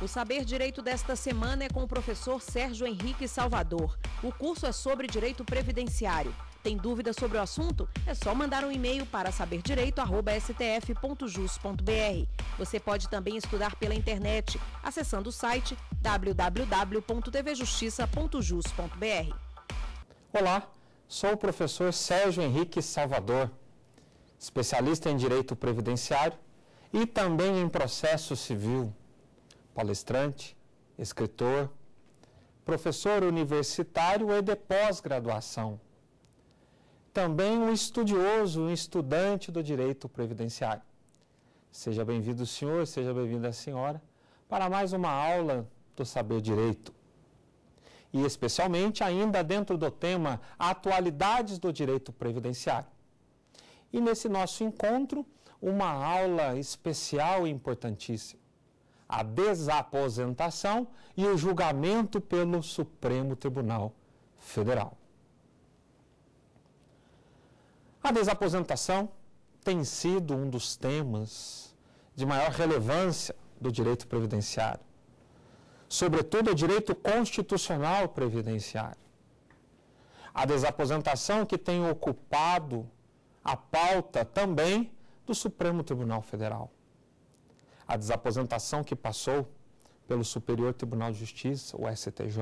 O Saber Direito desta semana é com o professor Sérgio Henrique Salvador. O curso é sobre direito previdenciário. Tem dúvida sobre o assunto? É só mandar um e-mail para saberdireito.stf.jus.br. Você pode também estudar pela internet, acessando o site www.tvjustiça.jus.br. Olá, sou o professor Sérgio Henrique Salvador, especialista em direito previdenciário e também em processo civil palestrante, escritor, professor universitário e de pós-graduação. Também um estudioso, um estudante do direito previdenciário. Seja bem-vindo, senhor, seja bem-vinda senhora, para mais uma aula do Saber Direito. E especialmente ainda dentro do tema Atualidades do Direito Previdenciário. E nesse nosso encontro, uma aula especial e importantíssima a desaposentação e o julgamento pelo Supremo Tribunal Federal. A desaposentação tem sido um dos temas de maior relevância do direito previdenciário, sobretudo o direito constitucional previdenciário. A desaposentação que tem ocupado a pauta também do Supremo Tribunal Federal a desaposentação que passou pelo Superior Tribunal de Justiça, o STJ,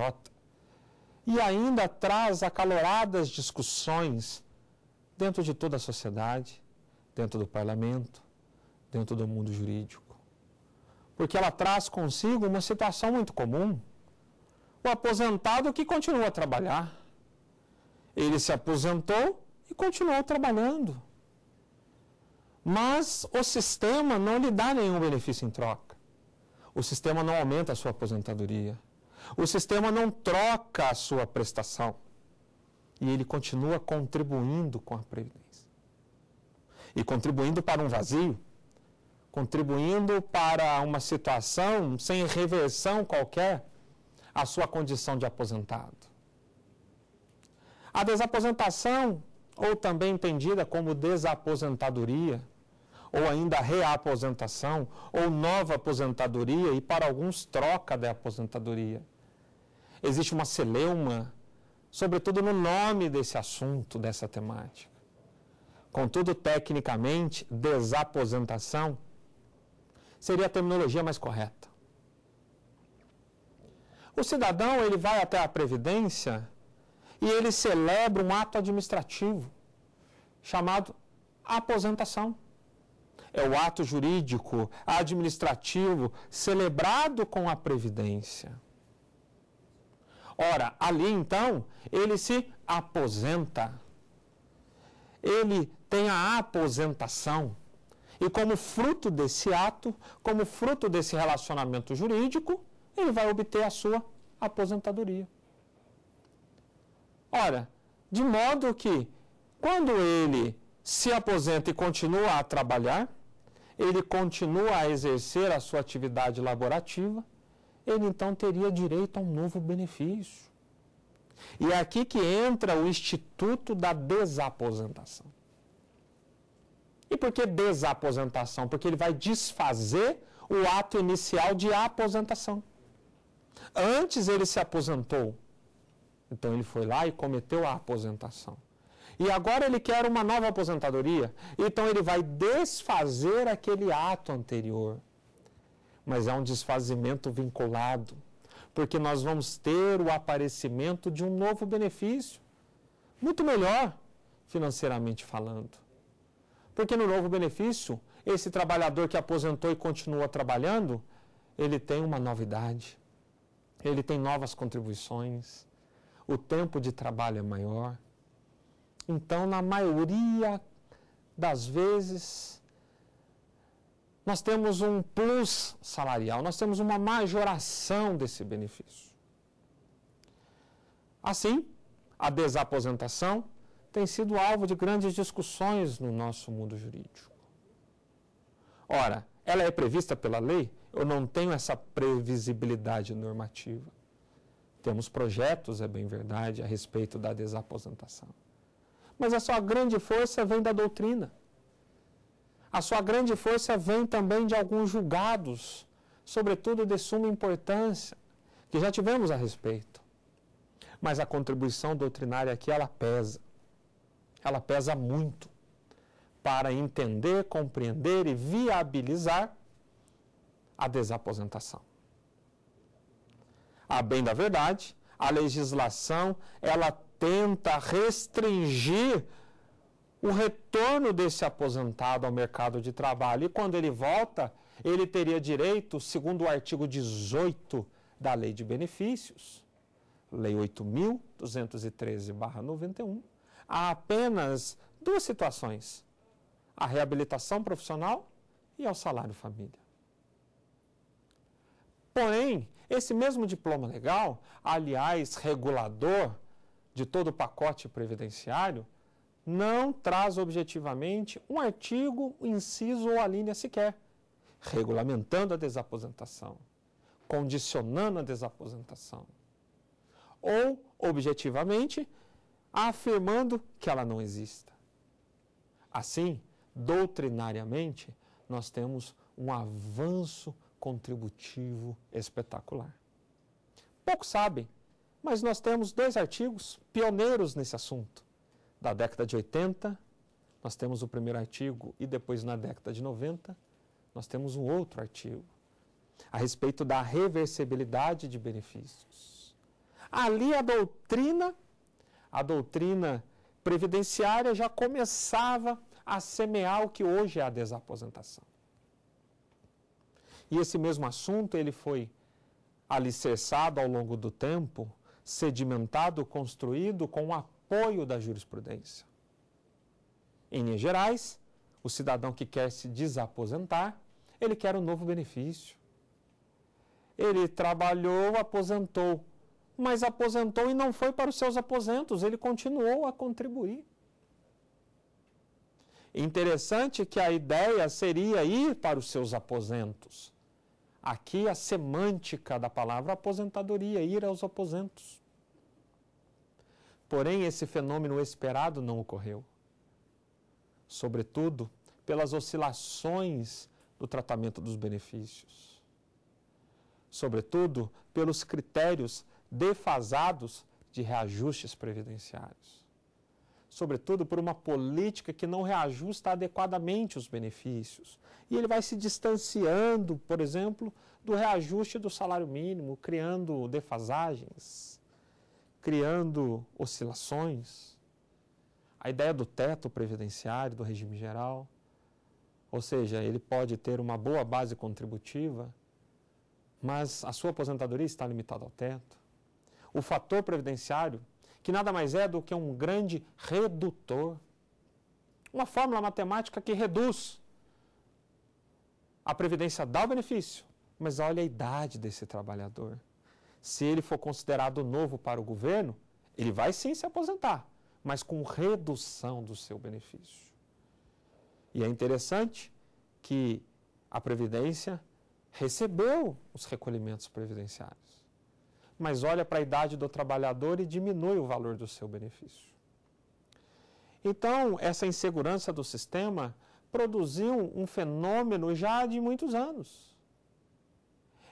e ainda traz acaloradas discussões dentro de toda a sociedade, dentro do parlamento, dentro do mundo jurídico. Porque ela traz consigo uma situação muito comum. O aposentado que continua a trabalhar. Ele se aposentou e continuou trabalhando. Mas o sistema não lhe dá nenhum benefício em troca. O sistema não aumenta a sua aposentadoria. O sistema não troca a sua prestação. E ele continua contribuindo com a Previdência. E contribuindo para um vazio, contribuindo para uma situação sem reversão qualquer à sua condição de aposentado. A desaposentação, ou também entendida como desaposentadoria, ou ainda reaposentação, ou nova aposentadoria, e para alguns troca da aposentadoria. Existe uma celeuma, sobretudo no nome desse assunto, dessa temática. Contudo, tecnicamente, desaposentação seria a terminologia mais correta. O cidadão ele vai até a Previdência e ele celebra um ato administrativo chamado aposentação é o ato jurídico administrativo celebrado com a Previdência. Ora, ali então, ele se aposenta. Ele tem a aposentação. E como fruto desse ato, como fruto desse relacionamento jurídico, ele vai obter a sua aposentadoria. Ora, de modo que, quando ele se aposenta e continua a trabalhar, ele continua a exercer a sua atividade laborativa, ele então teria direito a um novo benefício. E é aqui que entra o Instituto da Desaposentação. E por que desaposentação? Porque ele vai desfazer o ato inicial de aposentação. Antes ele se aposentou. Então ele foi lá e cometeu a aposentação. E agora ele quer uma nova aposentadoria. Então ele vai desfazer aquele ato anterior. Mas é um desfazimento vinculado, porque nós vamos ter o aparecimento de um novo benefício, muito melhor financeiramente falando. Porque no novo benefício, esse trabalhador que aposentou e continua trabalhando, ele tem uma novidade, ele tem novas contribuições, o tempo de trabalho é maior então, na maioria das vezes, nós temos um plus salarial, nós temos uma majoração desse benefício. Assim, a desaposentação tem sido alvo de grandes discussões no nosso mundo jurídico. Ora, ela é prevista pela lei? Eu não tenho essa previsibilidade normativa. Temos projetos, é bem verdade, a respeito da desaposentação mas a sua grande força vem da doutrina. A sua grande força vem também de alguns julgados sobretudo de suma importância, que já tivemos a respeito. Mas a contribuição doutrinária aqui ela pesa. Ela pesa muito para entender, compreender e viabilizar a desaposentação. A bem da verdade, a legislação ela tenta restringir o retorno desse aposentado ao mercado de trabalho. E quando ele volta, ele teria direito, segundo o artigo 18 da Lei de Benefícios, Lei 8.213-91, a apenas duas situações: a reabilitação profissional e ao salário família. Porém, esse mesmo diploma legal, aliás, regulador de todo o pacote previdenciário, não traz objetivamente um artigo, um inciso ou a linha sequer, regulamentando a desaposentação, condicionando a desaposentação, ou, objetivamente, afirmando que ela não exista. Assim, doutrinariamente, nós temos um avanço contributivo espetacular. Poucos sabem, mas nós temos dois artigos pioneiros nesse assunto da década de 80, nós temos o primeiro artigo, e depois na década de 90, nós temos um outro artigo a respeito da reversibilidade de benefícios. Ali a doutrina, a doutrina previdenciária já começava a semear o que hoje é a desaposentação. E esse mesmo assunto ele foi alicerçado ao longo do tempo, sedimentado, construído com a apoio da jurisprudência. Em linhas gerais, o cidadão que quer se desaposentar, ele quer um novo benefício. Ele trabalhou, aposentou, mas aposentou e não foi para os seus aposentos, ele continuou a contribuir. Interessante que a ideia seria ir para os seus aposentos. Aqui a semântica da palavra aposentadoria, ir aos aposentos. Porém, esse fenômeno esperado não ocorreu. Sobretudo pelas oscilações do tratamento dos benefícios. Sobretudo pelos critérios defasados de reajustes previdenciários. Sobretudo por uma política que não reajusta adequadamente os benefícios. E ele vai se distanciando, por exemplo, do reajuste do salário mínimo, criando defasagens criando oscilações. A ideia do teto previdenciário, do regime geral, ou seja, ele pode ter uma boa base contributiva, mas a sua aposentadoria está limitada ao teto. O fator previdenciário, que nada mais é do que um grande redutor, uma fórmula matemática que reduz. A previdência dá o benefício, mas olha a idade desse trabalhador se ele for considerado novo para o governo, ele vai sim se aposentar, mas com redução do seu benefício. E é interessante que a Previdência recebeu os recolhimentos previdenciários, mas olha para a idade do trabalhador e diminui o valor do seu benefício. Então, essa insegurança do sistema produziu um fenômeno já de muitos anos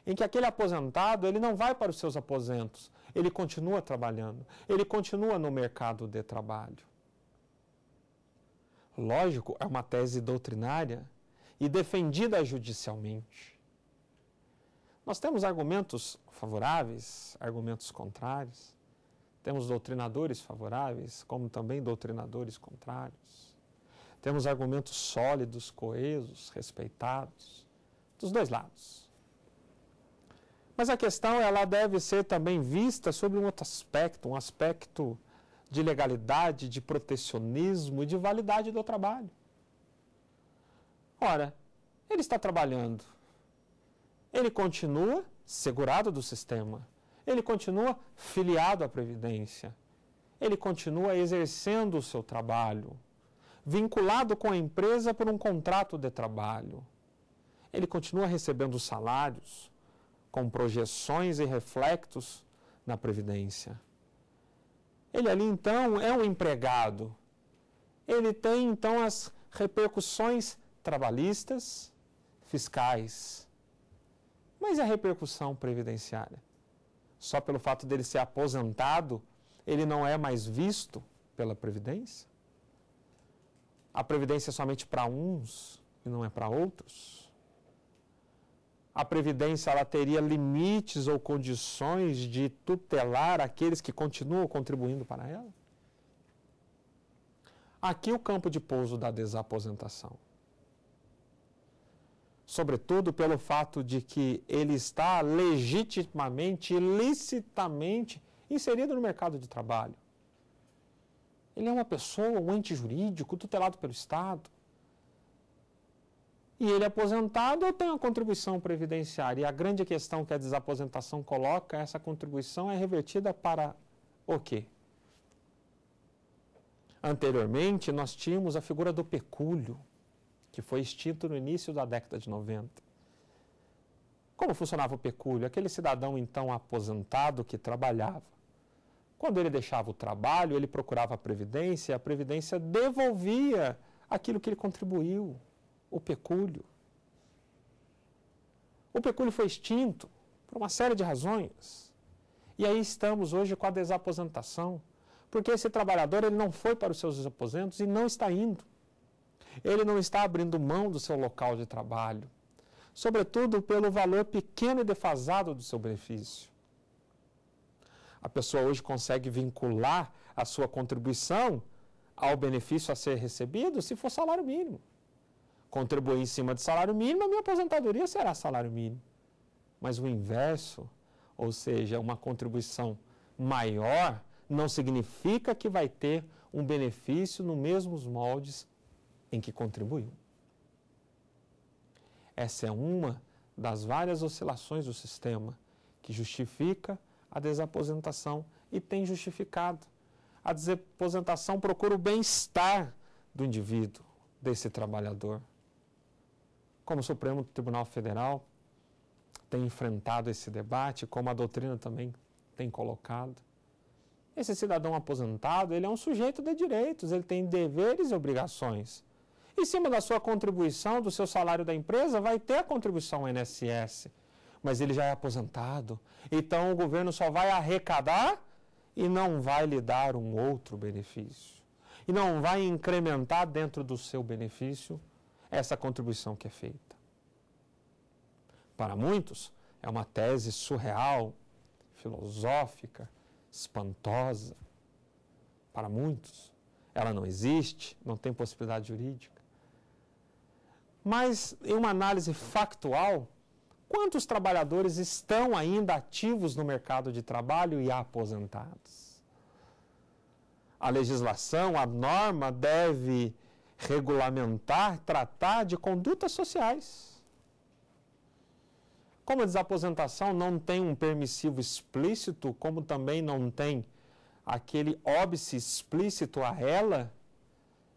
em que aquele aposentado ele não vai para os seus aposentos, ele continua trabalhando, ele continua no mercado de trabalho. Lógico, é uma tese doutrinária e defendida judicialmente. Nós temos argumentos favoráveis, argumentos contrários. Temos doutrinadores favoráveis, como também doutrinadores contrários. Temos argumentos sólidos, coesos, respeitados, dos dois lados. Mas a questão ela deve ser também vista sob um outro aspecto, um aspecto de legalidade, de protecionismo e de validade do trabalho. Ora, ele está trabalhando. Ele continua segurado do sistema. Ele continua filiado à Previdência. Ele continua exercendo o seu trabalho, vinculado com a empresa por um contrato de trabalho. Ele continua recebendo salários com projeções e reflexos na Previdência. Ele ali então é um empregado. Ele tem então as repercussões trabalhistas, fiscais. Mas e a repercussão previdenciária? Só pelo fato dele ser aposentado, ele não é mais visto pela Previdência? A Previdência é somente para uns e não é para outros? A Previdência ela teria limites ou condições de tutelar aqueles que continuam contribuindo para ela? Aqui o campo de pouso da desaposentação sobretudo pelo fato de que ele está legitimamente, licitamente inserido no mercado de trabalho. Ele é uma pessoa, um ente jurídico, tutelado pelo Estado. E ele é aposentado ou tem uma contribuição previdenciária. E a grande questão que a desaposentação coloca, essa contribuição é revertida para o quê? Anteriormente, nós tínhamos a figura do pecúlio que foi extinto no início da década de 90. Como funcionava o pecúlio? Aquele cidadão então aposentado que trabalhava. Quando ele deixava o trabalho, ele procurava a Previdência e a Previdência devolvia aquilo que ele contribuiu, o pecúlio. O pecúlio foi extinto por uma série de razões. E aí estamos hoje com a desaposentação, porque esse trabalhador ele não foi para os seus aposentos e não está indo ele não está abrindo mão do seu local de trabalho, sobretudo pelo valor pequeno e defasado do seu benefício. A pessoa hoje consegue vincular a sua contribuição ao benefício a ser recebido se for salário mínimo. Contribuir em cima de salário mínimo, a minha aposentadoria será salário mínimo. Mas o inverso, ou seja, uma contribuição maior, não significa que vai ter um benefício nos mesmos moldes em que contribuiu. Essa é uma das várias oscilações do sistema que justifica a desaposentação e tem justificado. A desaposentação procura o bem-estar do indivíduo, desse trabalhador. Como o Supremo Tribunal Federal tem enfrentado esse debate, como a doutrina também tem colocado. Esse cidadão aposentado, ele é um sujeito de direitos, ele tem deveres e obrigações. Em cima da sua contribuição, do seu salário da empresa, vai ter a contribuição INSS. Mas ele já é aposentado. Então o governo só vai arrecadar e não vai lhe dar um outro benefício. E não vai incrementar dentro do seu benefício essa contribuição que é feita. Para muitos, é uma tese surreal, filosófica, espantosa. Para muitos, ela não existe, não tem possibilidade jurídica. Mas, em uma análise factual, quantos trabalhadores estão ainda ativos no mercado de trabalho e aposentados? A legislação, a norma deve regulamentar, tratar de condutas sociais. Como a desaposentação não tem um permissivo explícito, como também não tem aquele óbice explícito a ela,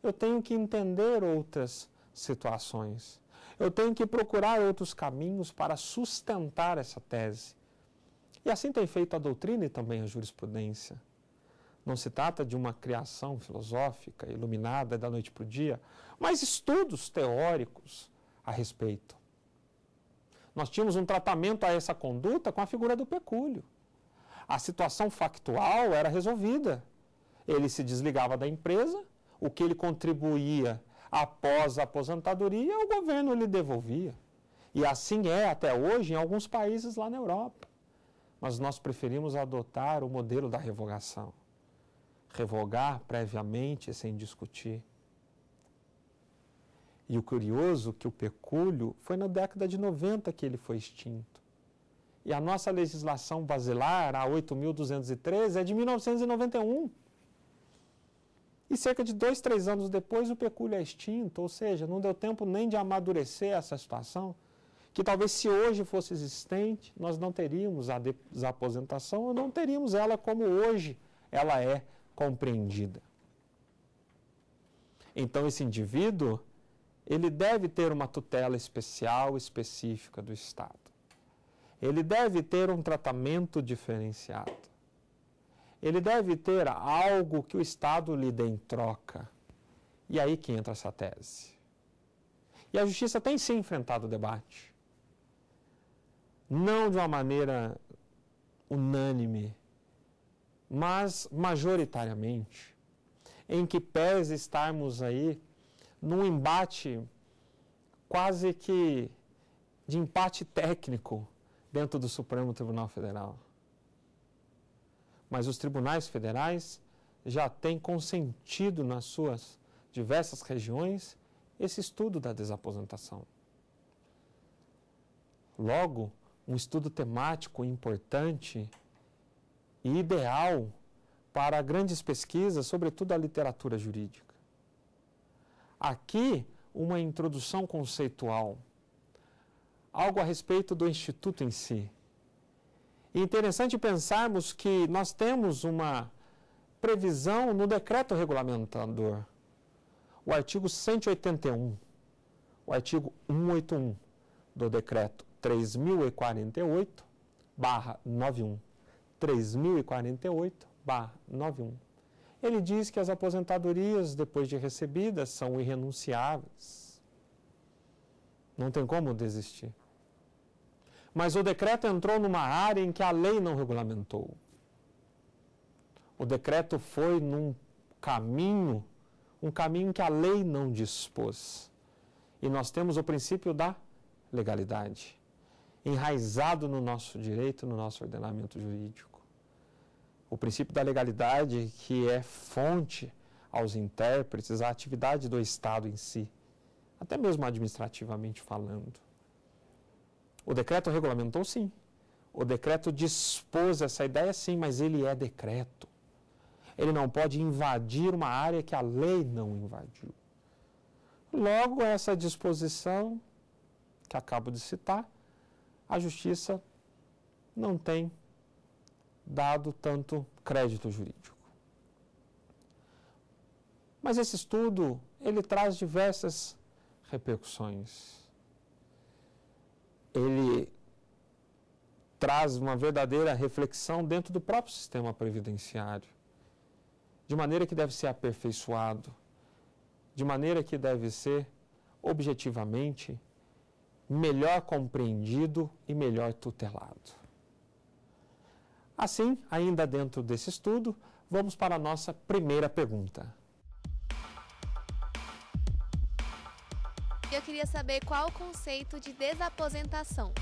eu tenho que entender outras situações. Eu tenho que procurar outros caminhos para sustentar essa tese. E assim tem feito a doutrina e também a jurisprudência. Não se trata de uma criação filosófica iluminada da noite para o dia, mas estudos teóricos a respeito. Nós tínhamos um tratamento a essa conduta com a figura do pecúlio. A situação factual era resolvida. Ele se desligava da empresa, o que ele contribuía após a aposentadoria, o governo lhe devolvia. E assim é até hoje em alguns países lá na Europa. Mas nós preferimos adotar o modelo da revogação. Revogar previamente sem discutir. E o curioso é que o pecúlio foi na década de 90 que ele foi extinto. E a nossa legislação basilar, a 8.213, é de 1991. E cerca de dois, três anos depois, o pecúlio é extinto, ou seja, não deu tempo nem de amadurecer essa situação, que talvez se hoje fosse existente, nós não teríamos a desaposentação ou não teríamos ela como hoje ela é compreendida. Então, esse indivíduo, ele deve ter uma tutela especial, específica do Estado. Ele deve ter um tratamento diferenciado ele deve ter algo que o Estado lhe dê em troca. E aí que entra essa tese. E a justiça tem sim enfrentado o debate. não de uma maneira unânime, mas majoritariamente, em que pese estarmos aí num embate quase que de empate técnico dentro do Supremo Tribunal Federal. Mas os tribunais federais já têm consentido nas suas diversas regiões esse estudo da desaposentação. Logo, um estudo temático importante e ideal para grandes pesquisas, sobretudo a literatura jurídica. Aqui, uma introdução conceitual, algo a respeito do Instituto em si. E interessante pensarmos que nós temos uma previsão no decreto regulamentador, o artigo 181, o artigo 181 do decreto 3048, barra 91 3048-91. Ele diz que as aposentadorias, depois de recebidas, são irrenunciáveis. Não tem como desistir. Mas o decreto entrou numa área em que a lei não regulamentou. O decreto foi num caminho, um caminho que a lei não dispôs. E nós temos o princípio da legalidade, enraizado no nosso direito, no nosso ordenamento jurídico o princípio da legalidade, que é fonte aos intérpretes, a atividade do Estado em si, até mesmo administrativamente falando. O decreto regulamentou sim. O decreto dispôs essa ideia sim, mas ele é decreto. Ele não pode invadir uma área que a lei não invadiu. Logo, essa disposição que acabo de citar, a justiça não tem dado tanto crédito jurídico. Mas esse estudo, ele traz diversas repercussões. Ele traz uma verdadeira reflexão dentro do próprio sistema previdenciário, de maneira que deve ser aperfeiçoado, de maneira que deve ser objetivamente melhor compreendido e melhor tutelado. Assim, ainda dentro desse estudo, vamos para a nossa primeira pergunta. Eu queria saber qual o conceito de desaposentação.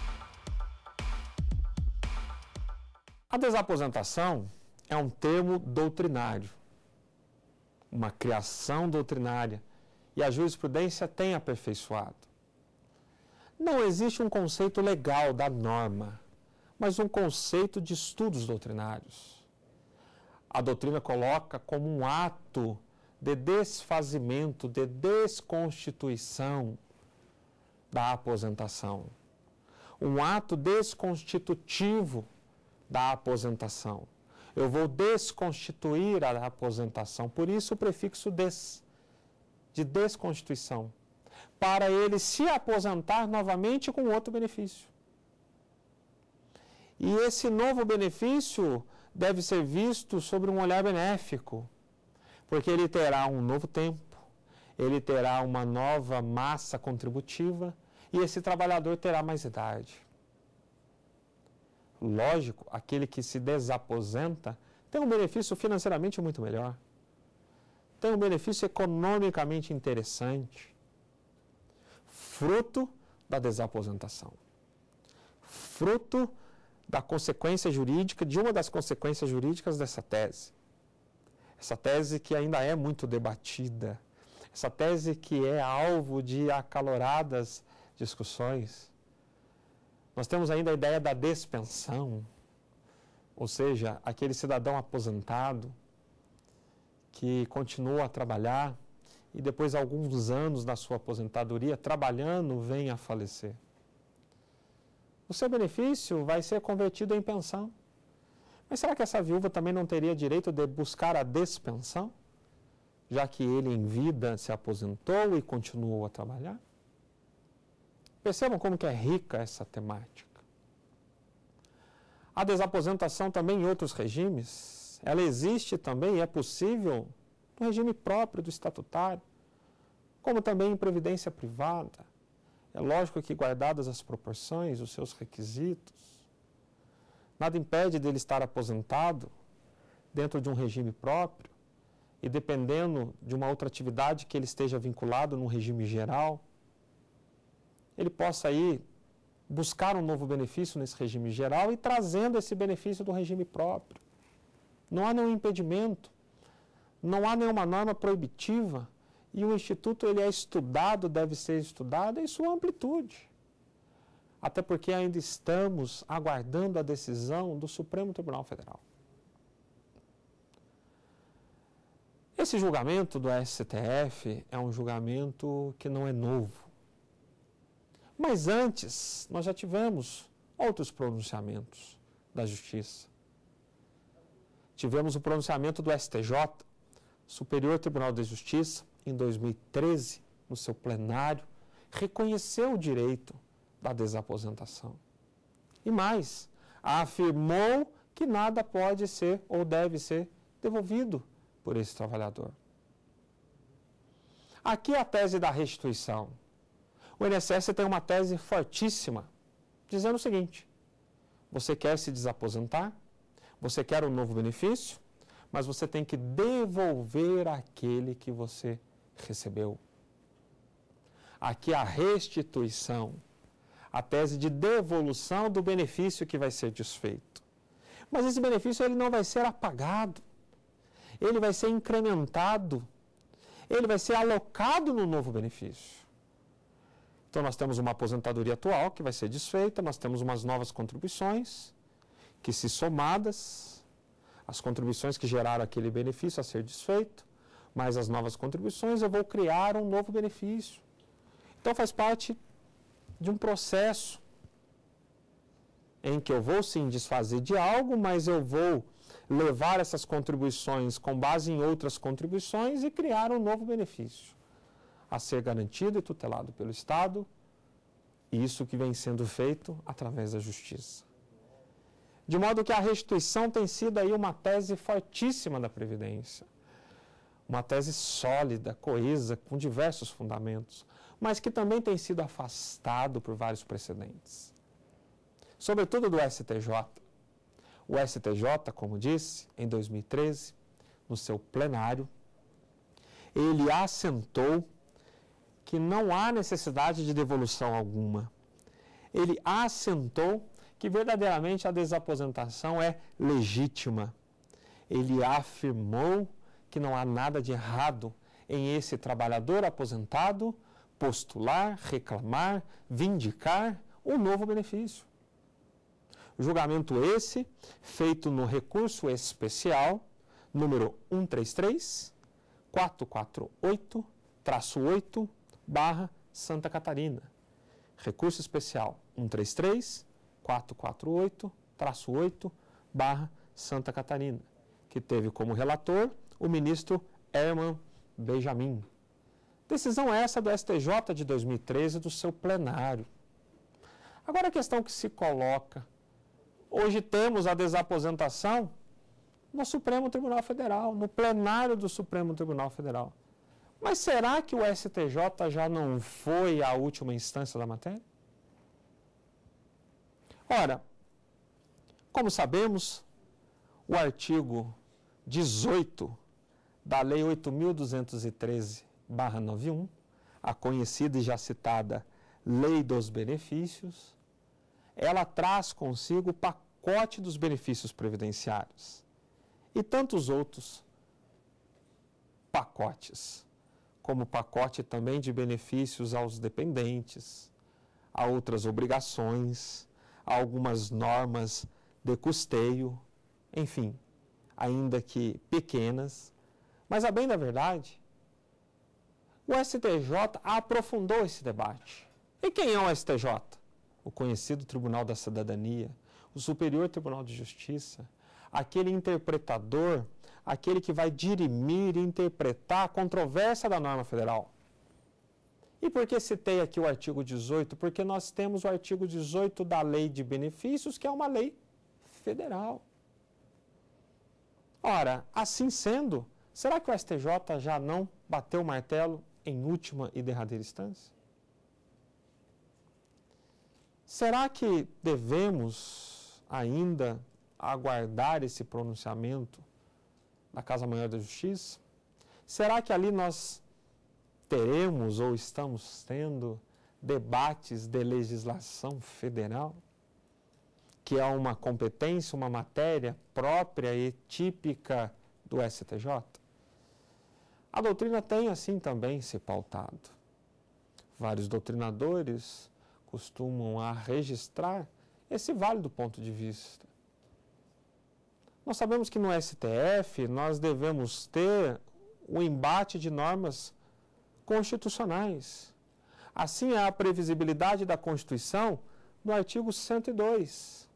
A desaposentação é um termo doutrinário, uma criação doutrinária, e a jurisprudência tem aperfeiçoado. Não existe um conceito legal da norma mas um conceito de estudos doutrinários. A doutrina coloca como um ato de desfazimento, de desconstituição da aposentação. Um ato desconstitutivo da aposentação. Eu vou desconstituir a aposentação, por isso o prefixo des, de desconstituição, para ele se aposentar novamente com outro benefício. E esse novo benefício deve ser visto sobre um olhar benéfico, porque ele terá um novo tempo, ele terá uma nova massa contributiva e esse trabalhador terá mais idade. Lógico, aquele que se desaposenta tem um benefício financeiramente muito melhor, tem um benefício economicamente interessante, fruto da desaposentação, fruto da consequência jurídica, de uma das consequências jurídicas dessa tese. Essa tese que ainda é muito debatida, essa tese que é alvo de acaloradas discussões. Nós temos ainda a ideia da despensão, ou seja, aquele cidadão aposentado que continua a trabalhar e depois de alguns anos da sua aposentadoria, trabalhando, vem a falecer o seu benefício vai ser convertido em pensão. Mas será que essa viúva também não teria direito de buscar a despensão, já que ele em vida se aposentou e continuou a trabalhar? Percebam como que é rica essa temática. A desaposentação também em outros regimes, ela existe também e é possível no regime próprio do estatutário, como também em previdência privada É lógico que, guardadas as proporções, os seus requisitos, nada impede dele estar aposentado dentro de um regime próprio e dependendo de uma outra atividade que ele esteja vinculado num regime geral, ele possa aí buscar um novo benefício nesse regime geral e trazendo esse benefício do regime próprio. Não há nenhum impedimento, não há nenhuma norma proibitiva e o Instituto ele é estudado, deve ser estudado em sua amplitude. Até porque ainda estamos aguardando a decisão do Supremo Tribunal Federal. Esse julgamento do STF é um julgamento que não é novo. Mas antes, nós já tivemos outros pronunciamentos da Justiça. Tivemos o pronunciamento do STJ, Superior Tribunal de Justiça, em 2013, no seu plenário, reconheceu o direito da desaposentação. E mais, afirmou que nada pode ser ou deve ser devolvido por esse trabalhador. Aqui é a tese da restituição. O INSS tem uma tese fortíssima, dizendo o seguinte: você quer se desaposentar, você quer um novo benefício, mas você tem que devolver aquele que você recebeu. Aqui a restituição, a tese de devolução do benefício que vai ser desfeito. Mas esse benefício ele não vai ser apagado, ele vai ser incrementado, ele vai ser alocado no novo benefício. Então nós temos uma aposentadoria atual que vai ser desfeita, nós temos umas novas contribuições que se somadas, as contribuições que geraram aquele benefício a ser desfeito, mais as novas contribuições, eu vou criar um novo benefício. Então faz parte de um processo em que eu vou sim desfazer de algo, mas eu vou levar essas contribuições com base em outras contribuições e criar um novo benefício a ser garantido e tutelado pelo Estado, isso que vem sendo feito através da justiça. De modo que a restituição tem sido aí uma tese fortíssima da Previdência uma tese sólida, coesa, com diversos fundamentos, mas que também tem sido afastado por vários precedentes. Sobretudo do STJ. O STJ, como disse, em 2013, no seu plenário, ele assentou que não há necessidade de devolução alguma. Ele assentou que verdadeiramente a desaposentação é legítima. Ele afirmou que não há nada de errado em esse trabalhador aposentado postular, reclamar, vindicar um novo benefício. Julgamento esse feito no recurso especial número 133 448 8 barra Santa Catarina. Recurso especial 133 448 8 barra Santa Catarina, que teve como relator o ministro Herman Benjamin. Decisão essa do STJ de 2013 do seu plenário. Agora a questão que se coloca. Hoje temos a desaposentação no Supremo Tribunal Federal, no plenário do Supremo Tribunal Federal. Mas será que o STJ já não foi a última instância da matéria? Ora, como sabemos, o artigo 18 da Lei 8.213-91, a conhecida e já citada Lei dos Benefícios, ela traz consigo o pacote dos benefícios previdenciários e tantos outros pacotes, como o pacote também de benefícios aos dependentes, a outras obrigações, a algumas normas de custeio, enfim, ainda que pequenas, mas, a bem da verdade, o STJ aprofundou esse debate. E quem é o STJ? O conhecido Tribunal da Cidadania, o Superior Tribunal de Justiça, aquele interpretador, aquele que vai dirimir e interpretar a controvérsia da norma federal. E por que citei aqui o artigo 18? Porque nós temos o artigo 18 da Lei de Benefícios, que é uma lei federal. Ora, assim sendo, Será que o STJ já não bateu o martelo em última e derradeira instância? Será que devemos ainda aguardar esse pronunciamento da Casa Maior da Justiça? Será que ali nós teremos ou estamos tendo debates de legislação federal? Que é uma competência, uma matéria própria e típica do STJ? A doutrina tem assim também se pautado. Vários doutrinadores costumam a registrar esse válido ponto de vista. Nós sabemos que no STF nós devemos ter o embate de normas constitucionais. Assim, há a previsibilidade da Constituição no artigo 102.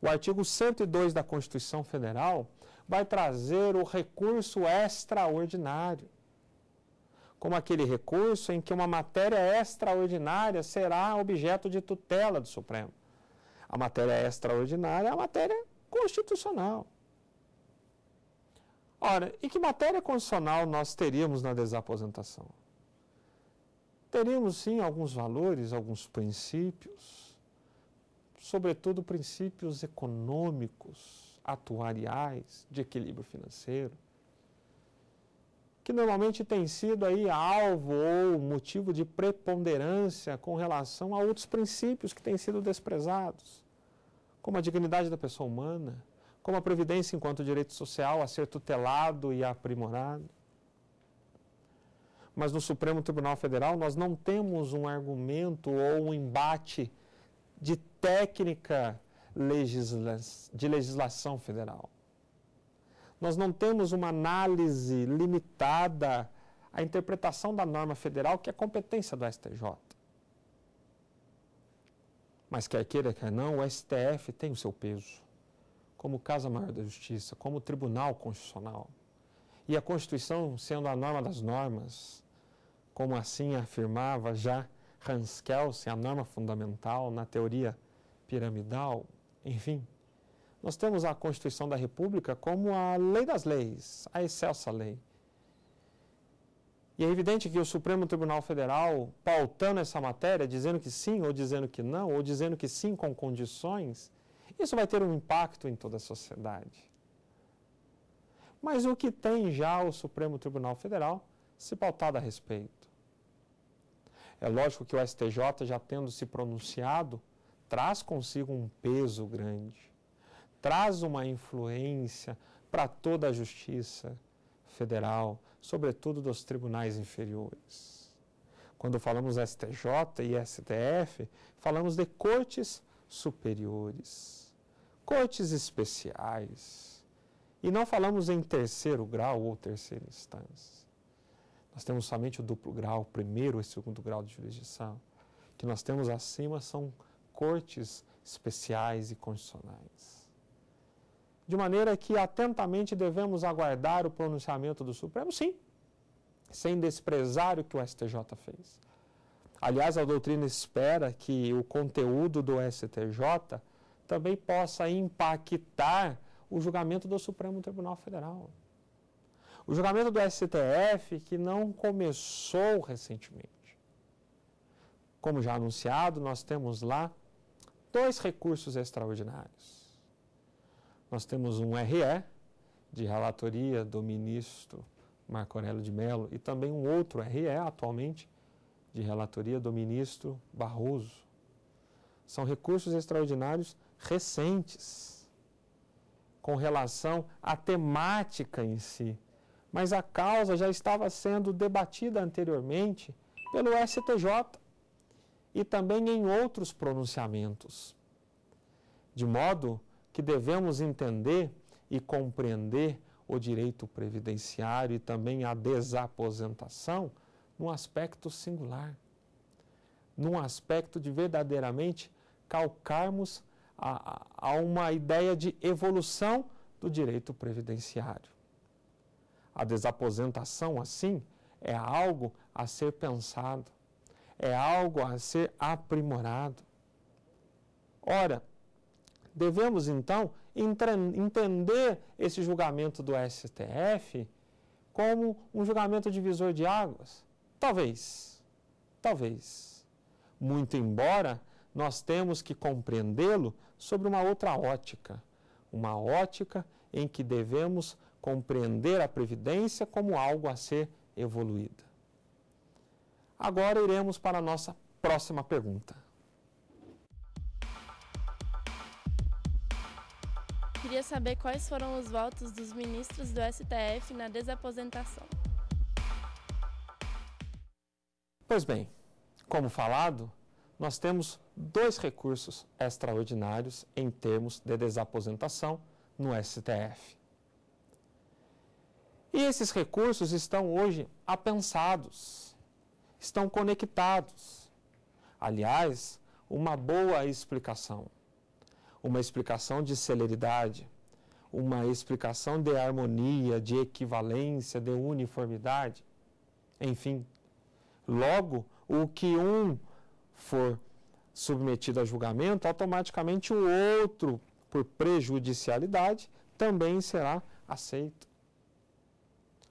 O artigo 102 da Constituição Federal vai trazer o recurso extraordinário, como aquele recurso em que uma matéria extraordinária será objeto de tutela do Supremo. A matéria extraordinária é a matéria constitucional. Ora, e que matéria constitucional nós teríamos na desaposentação? Teríamos sim alguns valores, alguns princípios, sobretudo princípios econômicos, atuariais, de equilíbrio financeiro, que normalmente tem sido aí alvo ou motivo de preponderância com relação a outros princípios que têm sido desprezados, como a dignidade da pessoa humana, como a previdência enquanto direito social a ser tutelado e aprimorado. Mas no Supremo Tribunal Federal nós não temos um argumento ou um embate de técnica de legislação federal. Nós não temos uma análise limitada à interpretação da norma federal, que é competência do STJ. Mas quer queira, quer não, o STF tem o seu peso, como Casa Maior da Justiça, como Tribunal Constitucional. E a Constituição sendo a norma das normas, como assim afirmava já Hans Kelsen, a norma fundamental na teoria piramidal, enfim, nós temos a Constituição da República como a lei das leis, a excelsa lei. E é evidente que o Supremo Tribunal Federal, pautando essa matéria, dizendo que sim ou dizendo que não, ou dizendo que sim com condições, isso vai ter um impacto em toda a sociedade. Mas o que tem já o Supremo Tribunal Federal se pautado a respeito? É lógico que o STJ, já tendo se pronunciado, traz consigo um peso grande, traz uma influência para toda a justiça federal, sobretudo dos tribunais inferiores. Quando falamos STJ e STF, falamos de cortes superiores, cortes especiais, e não falamos em terceiro grau ou terceira instância. Nós temos somente o duplo grau, primeiro e segundo grau de jurisdição. O que nós temos acima são cortes especiais e constitucionais. De maneira que atentamente devemos aguardar o pronunciamento do Supremo, sim, sem desprezar o que o STJ fez. Aliás, a doutrina espera que o conteúdo do STJ também possa impactar o julgamento do Supremo Tribunal Federal. O julgamento do STF, que não começou recentemente. Como já anunciado, nós temos lá dois recursos extraordinários. Nós temos um RE, de relatoria do ministro Marco Aurélio de Mello, e também um outro RE, atualmente, de relatoria do ministro Barroso. São recursos extraordinários recentes, com relação à temática em si. Mas a causa já estava sendo debatida anteriormente pelo STJ e também em outros pronunciamentos. De modo que devemos entender e compreender o direito previdenciário e também a desaposentação num aspecto singular, num aspecto de verdadeiramente calcarmos a, a uma ideia de evolução do direito previdenciário. A desaposentação, assim, é algo a ser pensado é algo a ser aprimorado. Ora, devemos então entender esse julgamento do STF como um julgamento divisor de águas? Talvez, talvez. Muito embora nós temos que compreendê-lo sobre uma outra ótica, uma ótica em que devemos compreender a previdência como algo a ser evoluída. Agora iremos para a nossa próxima pergunta. Queria saber quais foram os votos dos ministros do STF na desaposentação. Pois bem, como falado, nós temos dois recursos extraordinários em termos de desaposentação no STF. E esses recursos estão hoje apensados, estão conectados. Aliás, uma boa explicação, uma explicação de celeridade, uma explicação de harmonia, de equivalência, de uniformidade, enfim. Logo, o que um for submetido a julgamento, automaticamente o outro, por prejudicialidade, também será aceito.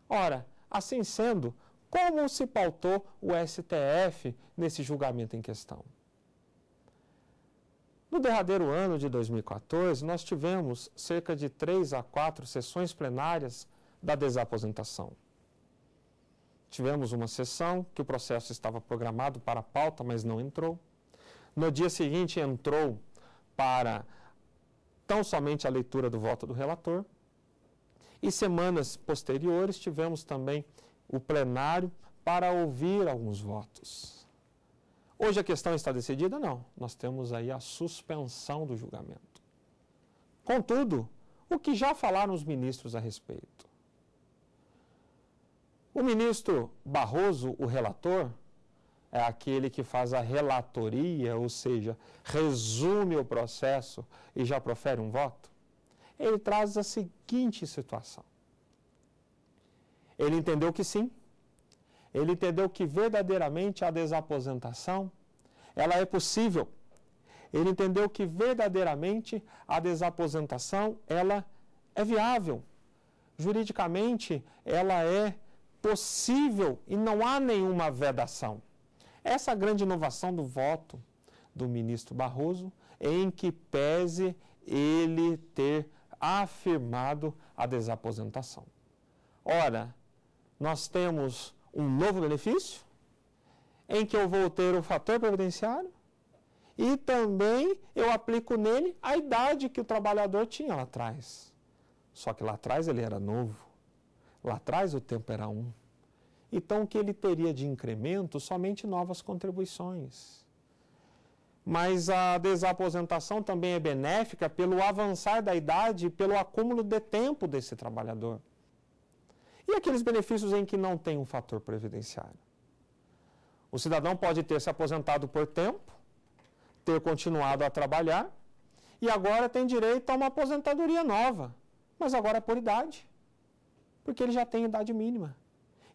Ora, assim sendo, como se pautou o STF nesse julgamento em questão? No derradeiro ano de 2014, nós tivemos cerca de três a quatro sessões plenárias da desaposentação. Tivemos uma sessão que o processo estava programado para pauta, mas não entrou. No dia seguinte, entrou para tão somente a leitura do voto do relator. E semanas posteriores, tivemos também o plenário para ouvir alguns votos. Hoje a questão está decidida? Não. Nós temos aí a suspensão do julgamento. Contudo, o que já falaram os ministros a respeito? O ministro Barroso, o relator, é aquele que faz a relatoria, ou seja, resume o processo e já profere um voto, ele traz a seguinte situação. Ele entendeu que sim, ele entendeu que verdadeiramente a desaposentação, ela é possível. Ele entendeu que verdadeiramente a desaposentação, ela é viável. Juridicamente, ela é possível e não há nenhuma vedação. Essa grande inovação do voto do ministro Barroso, em que pese ele ter afirmado a desaposentação. Ora, nós temos um novo benefício, em que eu vou ter o fator previdenciário e também eu aplico nele a idade que o trabalhador tinha lá atrás. Só que lá atrás ele era novo, lá atrás o tempo era um. Então, o que ele teria de incremento? Somente novas contribuições. Mas a desaposentação também é benéfica pelo avançar da idade e pelo acúmulo de tempo desse trabalhador. E aqueles benefícios em que não tem um fator previdenciário? O cidadão pode ter se aposentado por tempo, ter continuado a trabalhar e agora tem direito a uma aposentadoria nova, mas agora por idade, porque ele já tem idade mínima.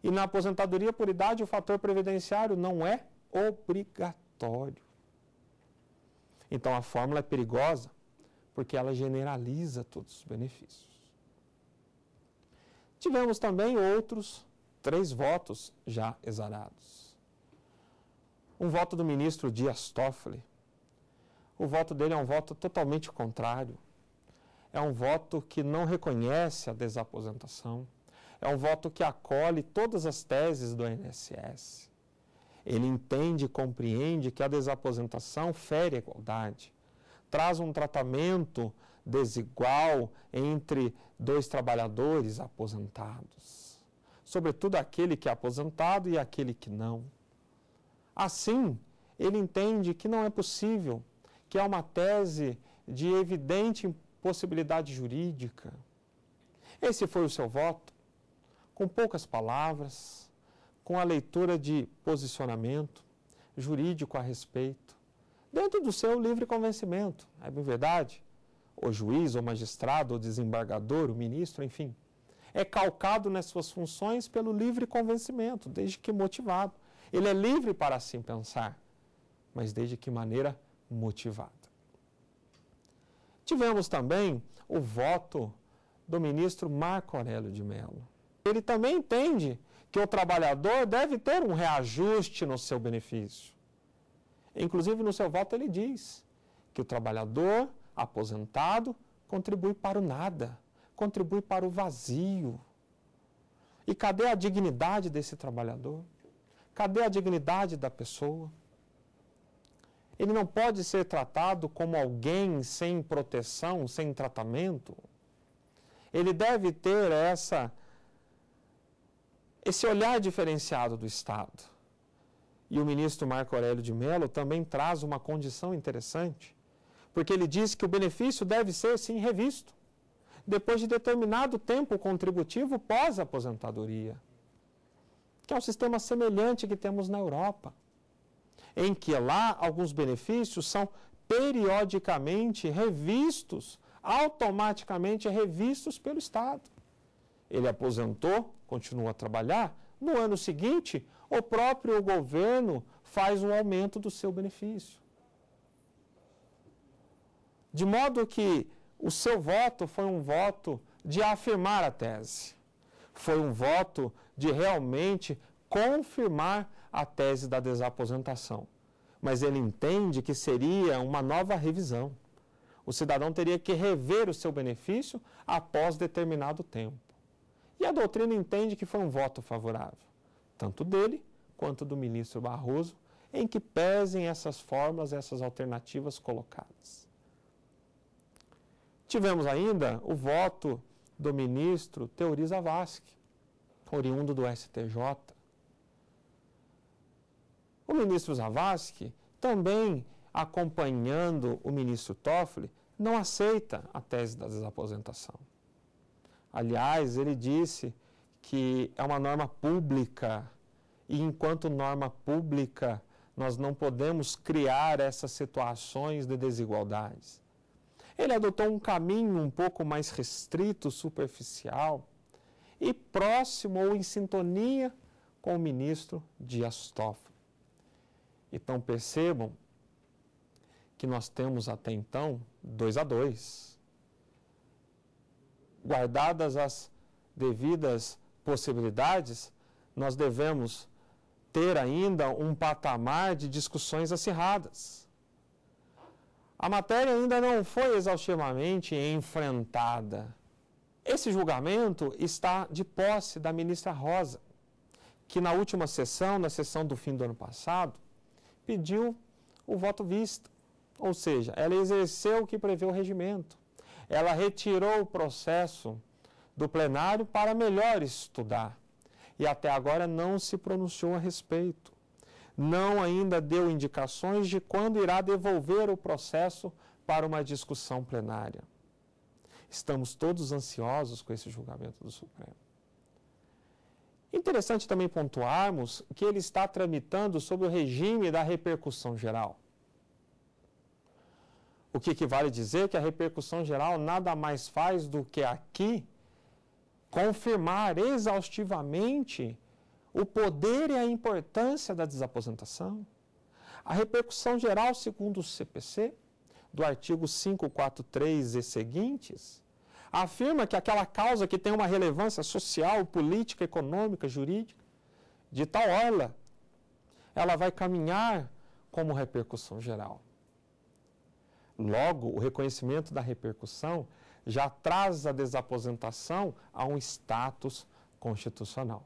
E na aposentadoria por idade, o fator previdenciário não é obrigatório. Então a fórmula é perigosa porque ela generaliza todos os benefícios. Tivemos também outros três votos já exarados. Um voto do ministro Dias Toffoli. O voto dele é um voto totalmente contrário. É um voto que não reconhece a desaposentação é um voto que acolhe todas as teses do INSS. Ele entende e compreende que a desaposentação fere a igualdade, traz um tratamento desigual entre dois trabalhadores aposentados, sobretudo aquele que é aposentado e aquele que não. Assim, ele entende que não é possível, que é uma tese de evidente impossibilidade jurídica. Esse foi o seu voto com poucas palavras, com a leitura de posicionamento jurídico a respeito, dentro do seu livre convencimento. É bem verdade? O juiz, o magistrado, o desembargador, o ministro, enfim, é calcado nas suas funções pelo livre convencimento, desde que motivado. Ele é livre para assim pensar, mas desde que maneira motivada. Tivemos também o voto do ministro Marco Aurélio de Mello ele também entende que o trabalhador deve ter um reajuste no seu benefício. Inclusive, no seu voto, ele diz que o trabalhador aposentado contribui para o nada, contribui para o vazio. E cadê a dignidade desse trabalhador? Cadê a dignidade da pessoa? Ele não pode ser tratado como alguém sem proteção, sem tratamento. Ele deve ter essa esse olhar diferenciado do Estado. E o ministro Marco Aurélio de Mello também traz uma condição interessante, porque ele diz que o benefício deve ser sim revisto depois de determinado tempo contributivo pós-aposentadoria, que é um sistema semelhante que temos na Europa em que lá alguns benefícios são periodicamente revistos, automaticamente revistos pelo Estado. Ele aposentou, continua a trabalhar, no ano seguinte, o próprio governo faz o aumento do seu benefício. De modo que o seu voto foi um voto de afirmar a tese. Foi um voto de realmente confirmar a tese da desaposentação. Mas ele entende que seria uma nova revisão. O cidadão teria que rever o seu benefício após determinado tempo. E a doutrina entende que foi um voto favorável, tanto dele quanto do ministro Barroso, em que pesem essas formas, essas alternativas colocadas. Tivemos ainda o voto do ministro Teori Zavascki, oriundo do STJ, o ministro Zavascki, também acompanhando o ministro Toffoli, não aceita a tese da desaposentação. Aliás, ele disse que é uma norma pública e, enquanto norma pública, nós não podemos criar essas situações de desigualdades. Ele adotou um caminho um pouco mais restrito, superficial e próximo ou em sintonia com o ministro Dias Toffoli. Então percebam que nós temos até então dois a dois. Guardadas as devidas possibilidades, nós devemos ter ainda um patamar de discussões acirradas. A matéria ainda não foi exaustivamente enfrentada. Esse julgamento está de posse da ministra Rosa, que na última sessão, na sessão do fim do ano passado, pediu o voto visto. Ou seja, ela exerceu o que prevê o regimento. Ela retirou o processo do plenário para melhor estudar. E até agora não se pronunciou a respeito. Não ainda deu indicações de quando irá devolver o processo para uma discussão plenária. Estamos todos ansiosos com esse julgamento do Supremo. Interessante também pontuarmos que ele está tramitando sobre o regime da repercussão geral. O que equivale dizer que a repercussão geral nada mais faz do que aqui confirmar exaustivamente o poder e a importância da desaposentação. A repercussão geral, segundo o CPC, do artigo 543 e seguintes, afirma que aquela causa que tem uma relevância social, política, econômica, jurídica, de tal orla, ela vai caminhar como repercussão geral. Logo, o reconhecimento da repercussão já traz a desaposentação a um status constitucional.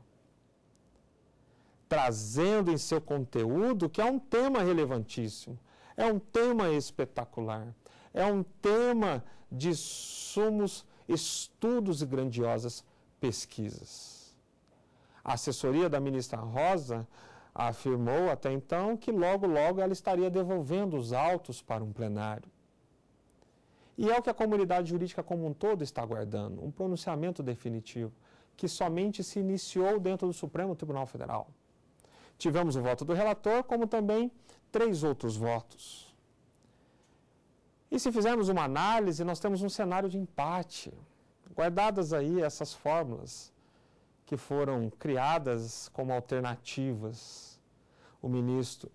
Trazendo em seu conteúdo que é um tema relevantíssimo, é um tema espetacular, é um tema de sumos estudos e grandiosas pesquisas. A assessoria da ministra Rosa afirmou até então que logo, logo ela estaria devolvendo os autos para um plenário. E é o que a comunidade jurídica como um todo está aguardando, um pronunciamento definitivo, que somente se iniciou dentro do Supremo Tribunal Federal. Tivemos o voto do relator, como também três outros votos. E se fizermos uma análise, nós temos um cenário de empate. Guardadas aí essas fórmulas que foram criadas como alternativas, o ministro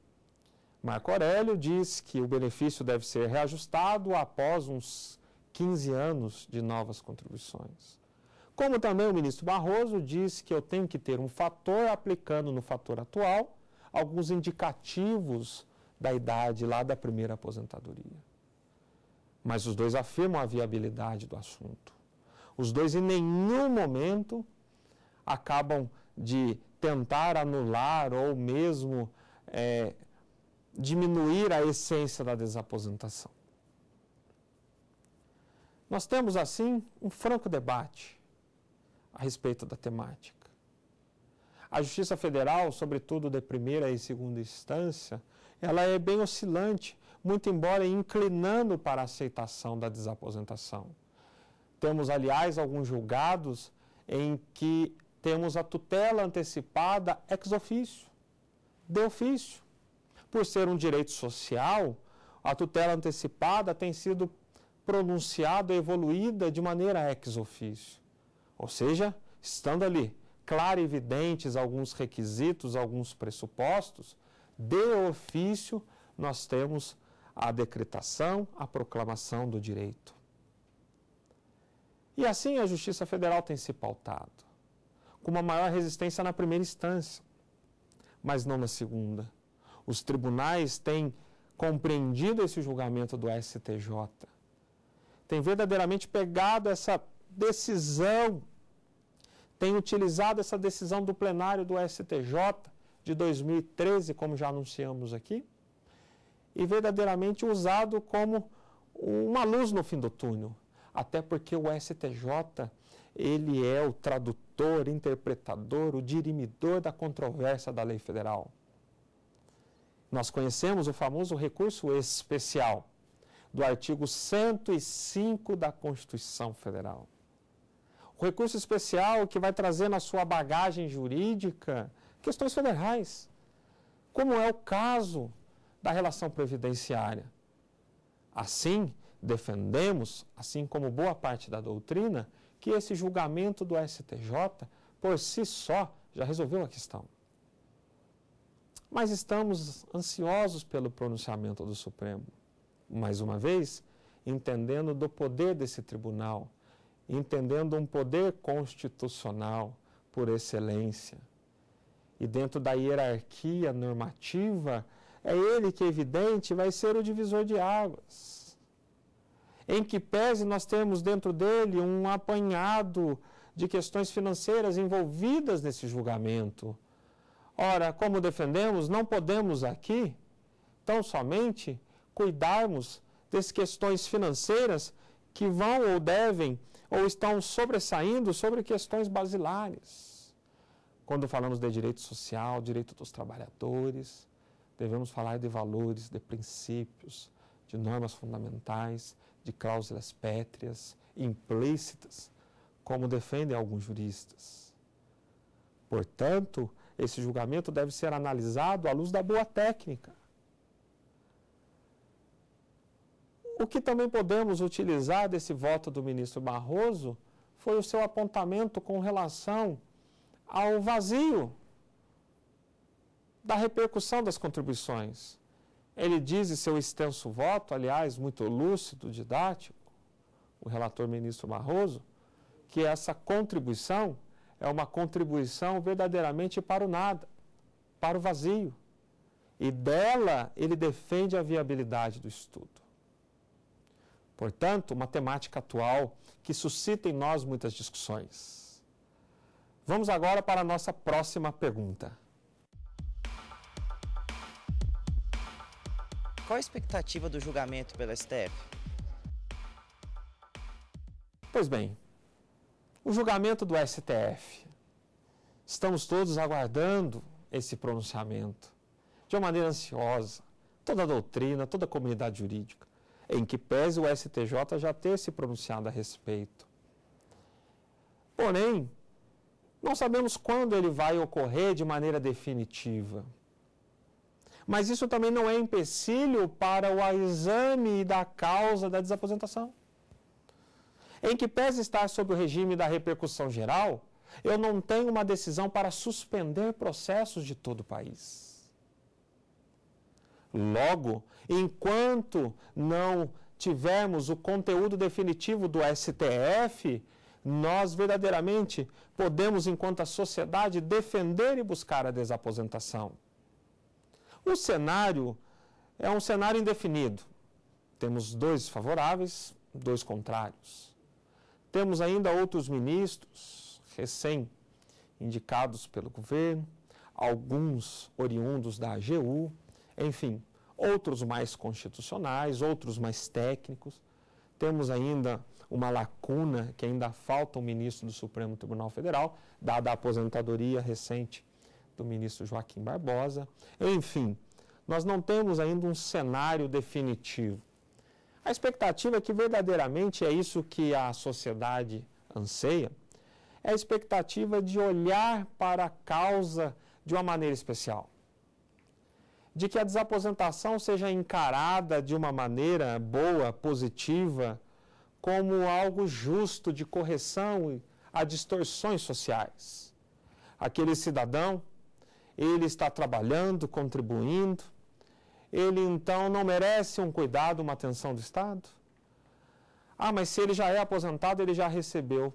Marco Aurélio diz que o benefício deve ser reajustado após uns 15 anos de novas contribuições. Como também o ministro Barroso diz que eu tenho que ter um fator aplicando no fator atual alguns indicativos da idade lá da primeira aposentadoria. Mas os dois afirmam a viabilidade do assunto. Os dois em nenhum momento acabam de tentar anular ou mesmo é, diminuir a essência da desaposentação. Nós temos, assim, um franco debate a respeito da temática. A Justiça Federal, sobretudo de primeira e segunda instância, ela é bem oscilante, muito embora inclinando para a aceitação da desaposentação. Temos, aliás, alguns julgados em que temos a tutela antecipada ex ofício, de ofício. Por ser um direito social, a tutela antecipada tem sido pronunciada evoluída de maneira ex ofício. Ou seja, estando ali claro e evidentes alguns requisitos, alguns pressupostos, de ofício nós temos a decretação, a proclamação do direito. E assim a Justiça Federal tem se pautado, com uma maior resistência na primeira instância, mas não na segunda. Os tribunais têm compreendido esse julgamento do STJ, têm verdadeiramente pegado essa decisão, têm utilizado essa decisão do plenário do STJ de 2013, como já anunciamos aqui, e verdadeiramente usado como uma luz no fim do túnel até porque o STJ ele é o tradutor, interpretador, o dirimidor da controvérsia da lei federal. Nós conhecemos o famoso recurso especial do artigo 105 da Constituição Federal. O recurso especial que vai trazer na sua bagagem jurídica questões federais, como é o caso da relação previdenciária. Assim, defendemos, assim como boa parte da doutrina, que esse julgamento do STJ, por si só, já resolveu a questão. Mas estamos ansiosos pelo pronunciamento do Supremo. Mais uma vez, entendendo do poder desse tribunal, entendendo um poder constitucional por excelência. E dentro da hierarquia normativa, é ele que, é evidente, vai ser o divisor de águas em que pese nós temos dentro dele um apanhado de questões financeiras envolvidas nesse julgamento. Ora, como defendemos, não podemos aqui tão somente cuidarmos das questões financeiras que vão ou devem ou estão sobressaindo sobre questões basilares. Quando falamos de direito social, direito dos trabalhadores, devemos falar de valores, de princípios, de normas fundamentais, de cláusulas pétreas, implícitas, como defendem alguns juristas. Portanto, esse julgamento deve ser analisado à luz da boa técnica. O que também podemos utilizar desse voto do ministro Barroso foi o seu apontamento com relação ao vazio da repercussão das contribuições. Ele diz em seu extenso voto, aliás, muito lúcido, didático, o relator ministro Barroso, que essa contribuição é uma contribuição verdadeiramente para o nada, para o vazio. E dela ele defende a viabilidade do estudo. Portanto, uma temática atual que suscita em nós muitas discussões. Vamos agora para a nossa próxima pergunta. Qual a expectativa do julgamento pelo STF? Pois bem, o julgamento do STF. Estamos todos aguardando esse pronunciamento de uma maneira ansiosa. Toda a doutrina, toda a comunidade jurídica, em que pese o STJ já ter se pronunciado a respeito. Porém, não sabemos quando ele vai ocorrer de maneira definitiva. Mas isso também não é empecilho para o exame da causa da desaposentação. Em que pese estar sob o regime da repercussão geral, eu não tenho uma decisão para suspender processos de todo o país. Logo, enquanto não tivermos o conteúdo definitivo do STF, nós verdadeiramente podemos, enquanto a sociedade, defender e buscar a desaposentação. O cenário é um cenário indefinido. Temos dois favoráveis, dois contrários. Temos ainda outros ministros recém-indicados pelo governo, alguns oriundos da AGU, enfim, outros mais constitucionais, outros mais técnicos. Temos ainda uma lacuna que ainda falta um ministro do Supremo Tribunal Federal, dada a aposentadoria recente do ministro Joaquim Barbosa. Enfim, nós não temos ainda um cenário definitivo. A expectativa é que verdadeiramente é isso que a sociedade anseia, é a expectativa de olhar para a causa de uma maneira especial. De que a desaposentação seja encarada de uma maneira boa, positiva, como algo justo de correção a distorções sociais. Aquele cidadão, ele está trabalhando, contribuindo, ele então não merece um cuidado, uma atenção do Estado? Ah, mas se ele já é aposentado, ele já recebeu.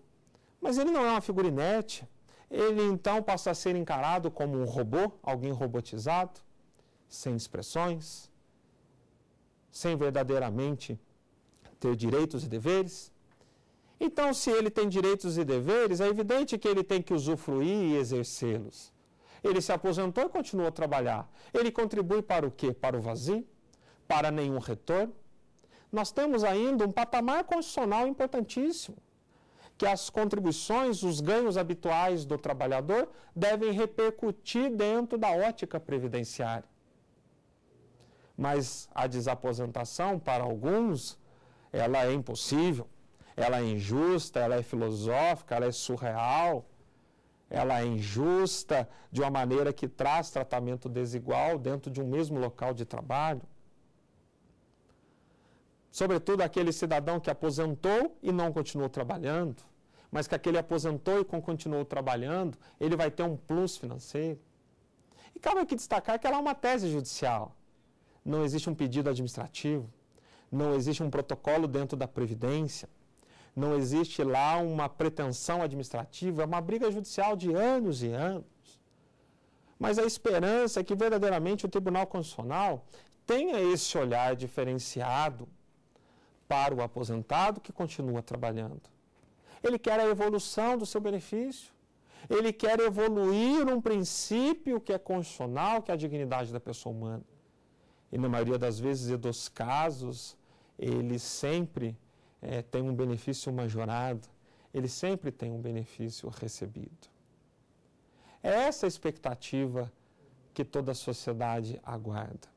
Mas ele não é uma figurinete. Ele então passa a ser encarado como um robô, alguém robotizado, sem expressões, sem verdadeiramente ter direitos e deveres. Então, se ele tem direitos e deveres, é evidente que ele tem que usufruir e exercê-los. Ele se aposentou e continuou a trabalhar. Ele contribui para o quê? Para o vazio? Para nenhum retorno? Nós temos ainda um patamar constitucional importantíssimo, que as contribuições, os ganhos habituais do trabalhador devem repercutir dentro da ótica previdenciária. Mas a desaposentação, para alguns, ela é impossível, ela é injusta, ela é filosófica, ela é surreal, ela é injusta de uma maneira que traz tratamento desigual dentro de um mesmo local de trabalho. Sobretudo aquele cidadão que aposentou e não continuou trabalhando, mas que aquele aposentou e continuou trabalhando, ele vai ter um plus financeiro. E cabe aqui destacar que ela é uma tese judicial. Não existe um pedido administrativo, não existe um protocolo dentro da Previdência não existe lá uma pretensão administrativa, é uma briga judicial de anos e anos. Mas a esperança é que verdadeiramente o Tribunal Constitucional tenha esse olhar diferenciado para o aposentado que continua trabalhando. Ele quer a evolução do seu benefício. Ele quer evoluir um princípio que é constitucional, que é a dignidade da pessoa humana. E na maioria das vezes e dos casos, ele sempre é, tem um benefício majorado, ele sempre tem um benefício recebido. É essa a expectativa que toda a sociedade aguarda.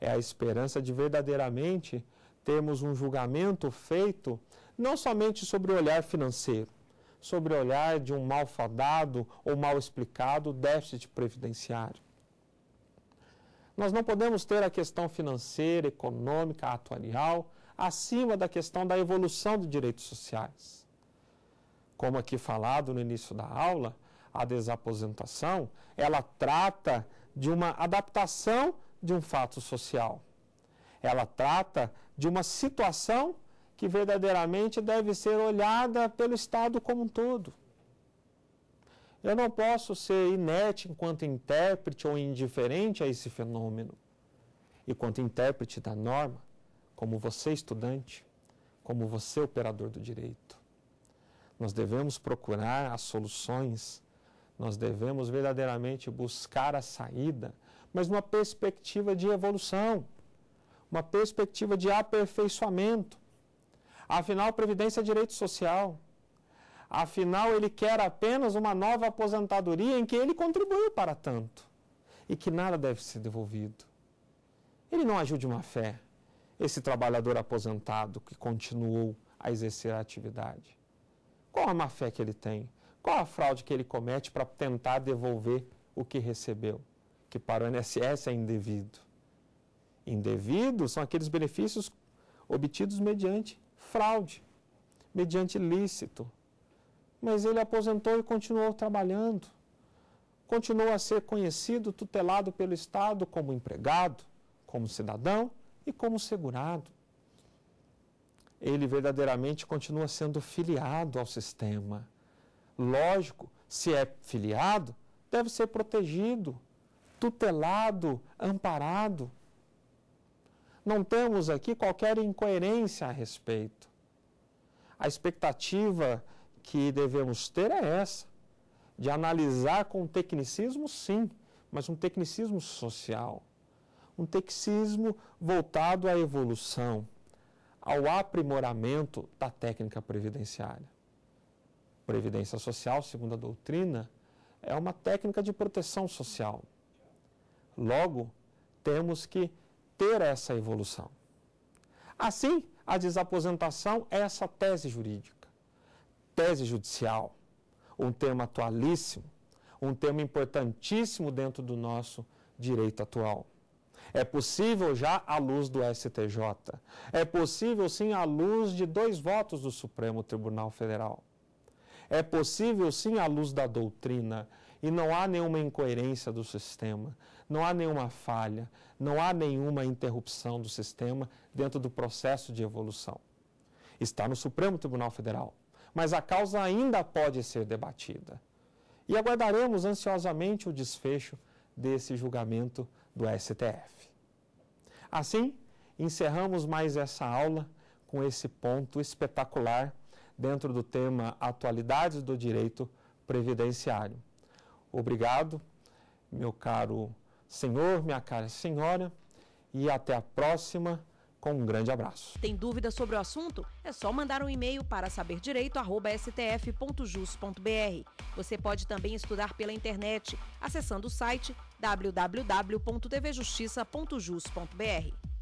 É a esperança de verdadeiramente termos um julgamento feito não somente sobre o olhar financeiro, sobre o olhar de um malfadado ou mal explicado déficit previdenciário. Nós não podemos ter a questão financeira, econômica, atuarial acima da questão da evolução dos direitos sociais. Como aqui falado no início da aula, a desaposentação, ela trata de uma adaptação de um fato social. Ela trata de uma situação que verdadeiramente deve ser olhada pelo Estado como um todo. Eu não posso ser inerte enquanto intérprete ou indiferente a esse fenômeno. E quanto intérprete da norma, como você, estudante, como você, operador do direito. Nós devemos procurar as soluções, nós devemos verdadeiramente buscar a saída, mas numa perspectiva de evolução, uma perspectiva de aperfeiçoamento. Afinal, Previdência é direito social. Afinal, ele quer apenas uma nova aposentadoria em que ele contribuiu para tanto e que nada deve ser devolvido. Ele não agiu de má fé esse trabalhador aposentado que continuou a exercer a atividade? Qual a má fé que ele tem? Qual a fraude que ele comete para tentar devolver o que recebeu? Que para o INSS é indevido. Indevido são aqueles benefícios obtidos mediante fraude, mediante lícito. Mas ele aposentou e continuou trabalhando. Continuou a ser conhecido, tutelado pelo Estado como empregado, como cidadão e como segurado. Ele verdadeiramente continua sendo filiado ao sistema. Lógico, se é filiado, deve ser protegido, tutelado, amparado. Não temos aqui qualquer incoerência a respeito. A expectativa que devemos ter é essa, de analisar com tecnicismo, sim, mas um tecnicismo social, um tecnicismo voltado à evolução, ao aprimoramento da técnica previdenciária. Previdência social, segundo a doutrina, é uma técnica de proteção social. Logo, temos que ter essa evolução. Assim, a desaposentação é essa tese jurídica, tese judicial, um tema atualíssimo, um tema importantíssimo dentro do nosso direito atual. É possível já à luz do STJ. É possível sim à luz de dois votos do Supremo Tribunal Federal. É possível sim à luz da doutrina e não há nenhuma incoerência do sistema, não há nenhuma falha, não há nenhuma interrupção do sistema dentro do processo de evolução. Está no Supremo Tribunal Federal, mas a causa ainda pode ser debatida. E aguardaremos ansiosamente o desfecho desse julgamento do STF. Assim, encerramos mais essa aula com esse ponto espetacular dentro do tema Atualidades do Direito Previdenciário. Obrigado, meu caro senhor, minha cara senhora, e até a próxima com um grande abraço. Tem dúvida sobre o assunto? É só mandar um e-mail para saberdireito@stf.jus.br. Você pode também estudar pela internet acessando o site www.tvjustiça.jus.br.